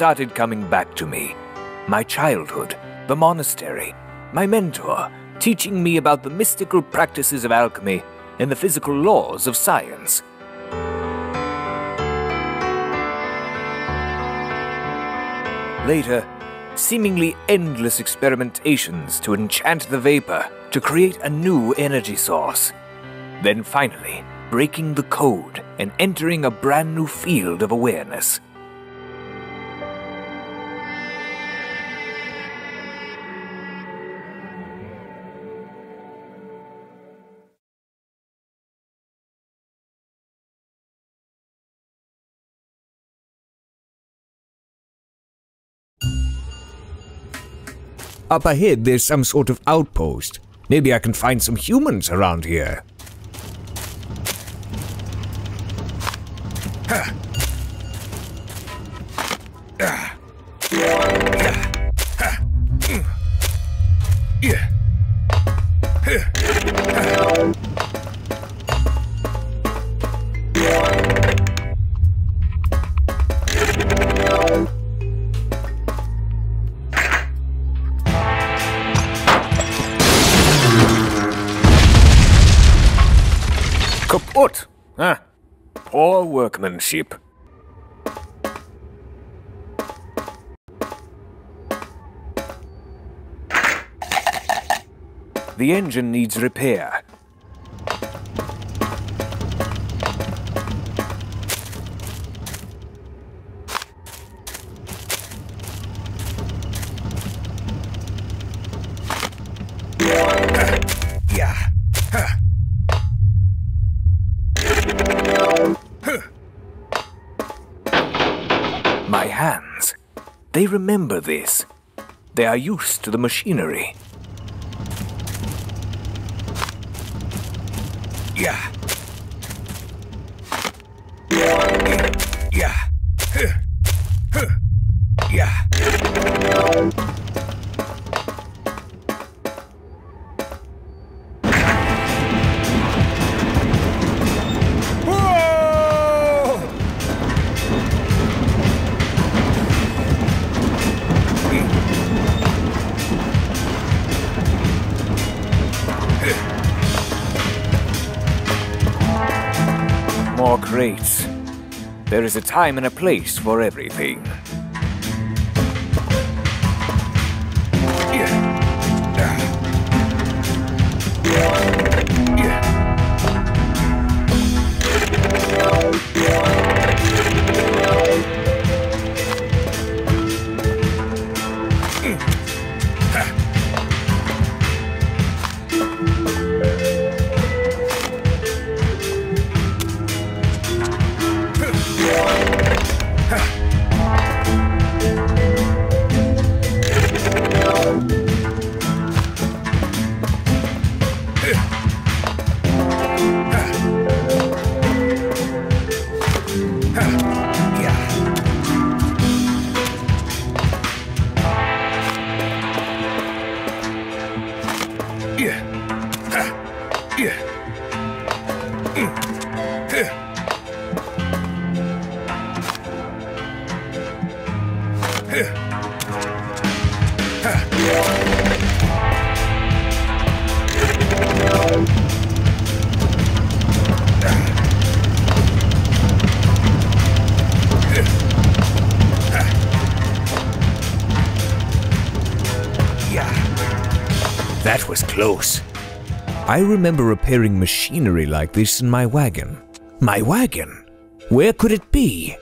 started coming back to me. My childhood, the monastery, my mentor, teaching me about the mystical practices of alchemy and the physical laws of science. Later, seemingly endless experimentations to enchant the vapor to create a new energy source. Then finally, breaking the code and entering a brand new field of awareness. Up ahead, there's some sort of outpost. Maybe I can find some humans around here. Kaput! Ah, poor workmanship. The engine needs repair. My hands. They remember this. They are used to the machinery. More crates. There is a time and a place for everything. That close. I remember repairing machinery like this in my wagon. My wagon? Where could it be?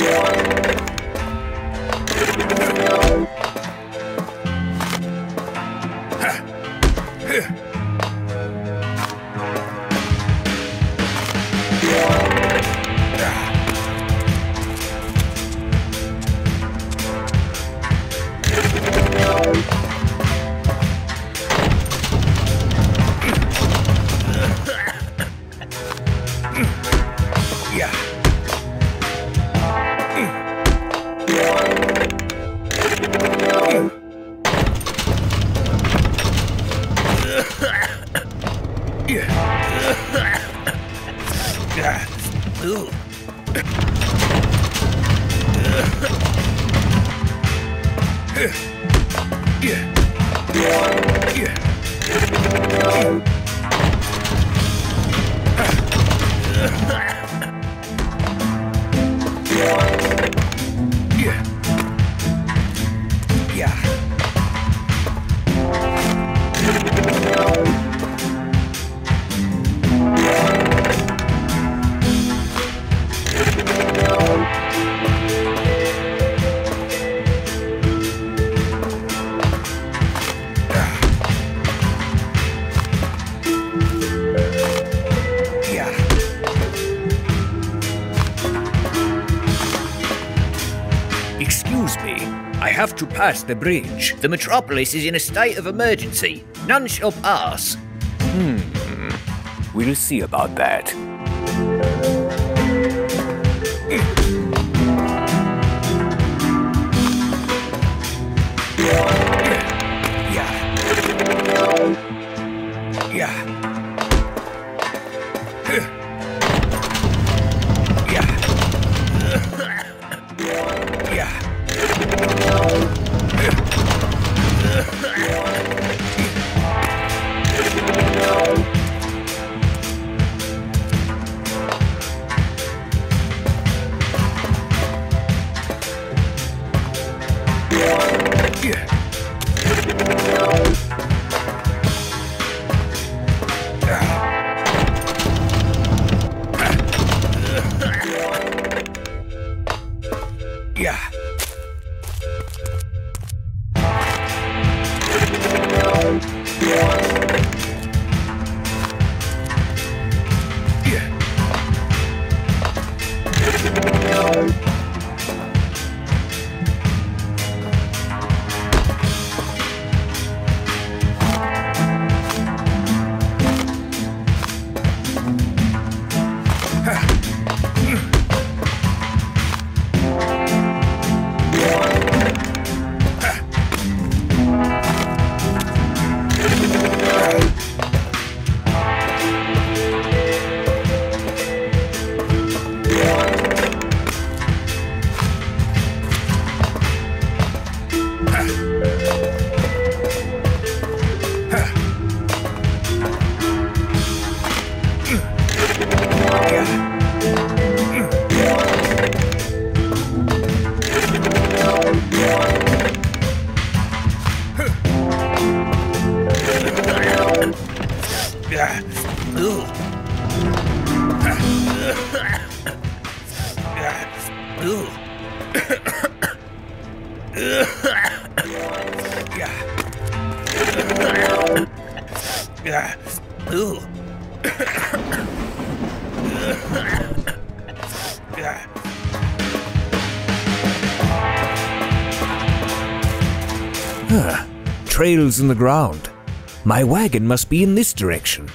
Have to pass the bridge. The metropolis is in a state of emergency. None shall pass. Hmm. We'll see about that. Yeah. Trails in the ground. My wagon must be in this direction.